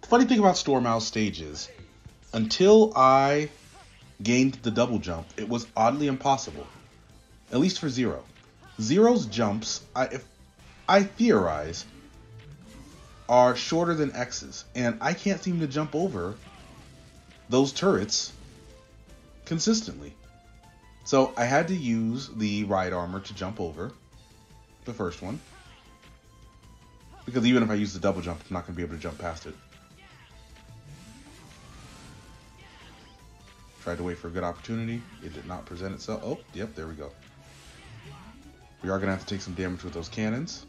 The funny thing about Storm Owl's stages, until I gained the double jump, it was oddly impossible. At least for Zero. Zero's jumps, I, if, I theorize, are shorter than X's, and I can't seem to jump over those turrets consistently. So I had to use the ride armor to jump over the first one. Because even if I use the double jump, I'm not going to be able to jump past it. Tried to wait for a good opportunity. It did not present itself. Oh, yep, there we go. We are going to have to take some damage with those cannons.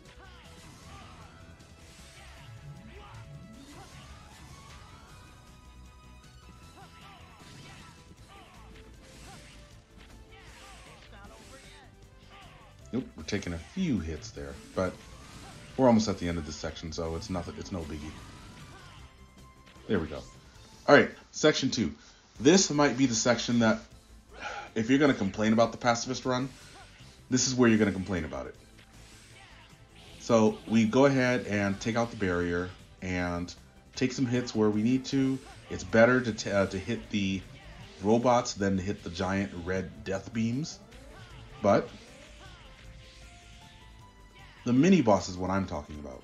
Nope, we're taking a few hits there, but we're almost at the end of this section, so it's nothing. It's no biggie. There we go. All right, section two. This might be the section that, if you're going to complain about the pacifist run, this is where you're going to complain about it. So we go ahead and take out the barrier and take some hits where we need to. It's better to, uh, to hit the robots than to hit the giant red death beams. But the mini boss is what I'm talking about.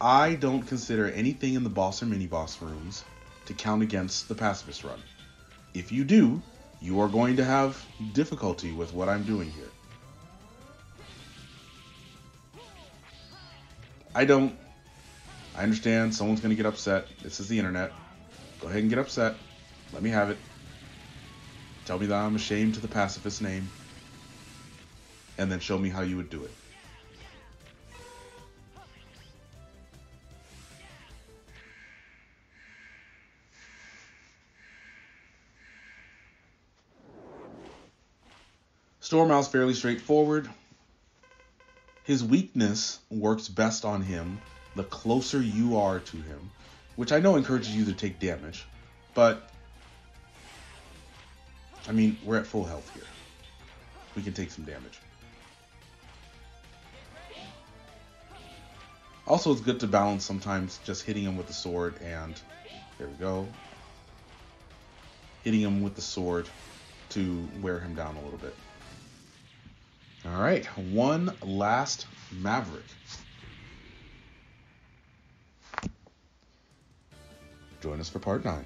I don't consider anything in the boss or mini boss rooms to count against the pacifist run. If you do, you are going to have difficulty with what I'm doing here. I don't. I understand someone's going to get upset. This is the internet. Go ahead and get upset. Let me have it. Tell me that I'm ashamed to the pacifist name. And then show me how you would do it. Storm Owl's fairly straightforward. His weakness works best on him the closer you are to him, which I know encourages you to take damage, but I mean, we're at full health here. We can take some damage. Also, it's good to balance sometimes just hitting him with the sword and there we go. Hitting him with the sword to wear him down a little bit. All right, one last Maverick. Join us for part nine.